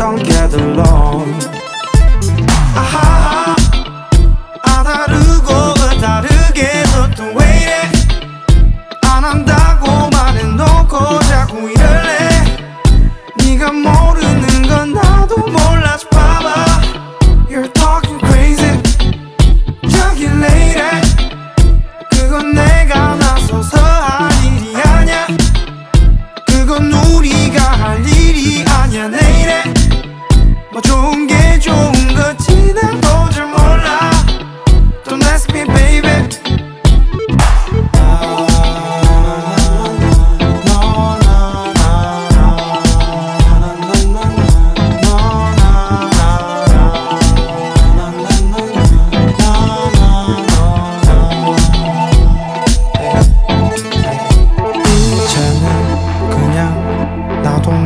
don't get along. I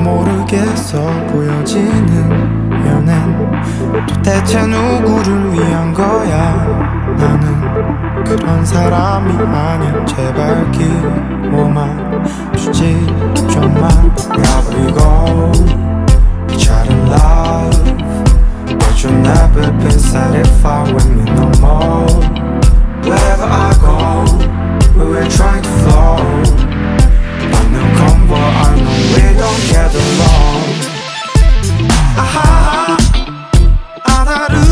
모르겠어 보여지는 연애 도대체 누구를 위한 거야? 나는 그런 사람이 아니야. 제발 기 nada.